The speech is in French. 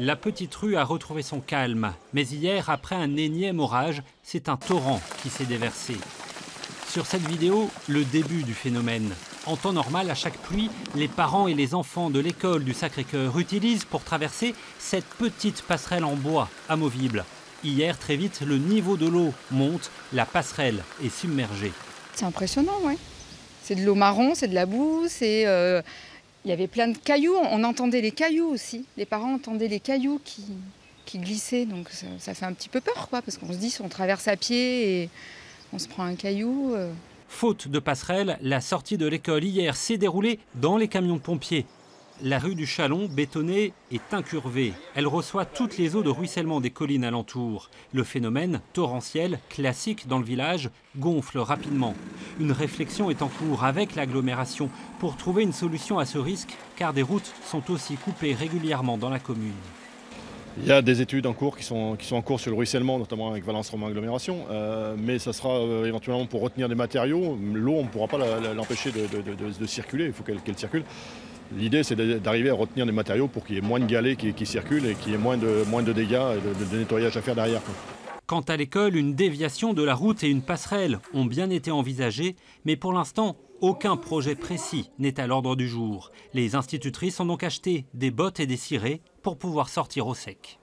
La petite rue a retrouvé son calme. Mais hier, après un énième orage, c'est un torrent qui s'est déversé. Sur cette vidéo, le début du phénomène. En temps normal, à chaque pluie, les parents et les enfants de l'école du Sacré-Cœur utilisent pour traverser cette petite passerelle en bois amovible. Hier, très vite, le niveau de l'eau monte, la passerelle est submergée. C'est impressionnant, ouais. C'est de l'eau marron, c'est de la boue, c'est. euh, Il y avait plein de cailloux, on entendait les cailloux aussi. Les parents entendaient les cailloux qui, qui glissaient, donc ça, fait un petit peu peur, quoi, parce qu'on se dit si on traverse à pied et on se prend un caillou. euh, Faute de passerelle, la sortie de l'école hier s'est déroulée dans les camions pompiers. La rue du Chalon, bétonnée, est incurvée. Elle reçoit toutes les eaux de ruissellement des collines alentours. Le phénomène, torrentiel, classique dans le village, gonfle rapidement. Une réflexion est en cours avec l'agglomération pour trouver une solution à ce risque, car des routes sont aussi coupées régulièrement dans la commune. Il y a des études en cours qui sont, en cours sur le ruissellement, notamment avec Valence Romain Agglomération, euh, mais ça sera euh, éventuellement pour retenir des matériaux. L'eau, on ne pourra pas l'empêcher de, circuler, il faut qu'elle circule. L'idée, c'est d'arriver à retenir des matériaux pour qu'il y ait moins de galets qui, circulent et qu'il y ait moins de, dégâts et de, nettoyage à faire derrière. Quant à l'école, une déviation de la route et une passerelle ont bien été envisagées, mais pour l'instant, aucun projet précis n'est à l'ordre du jour. Les institutrices ont donc acheté des bottes et des cirés pour pouvoir sortir au sec.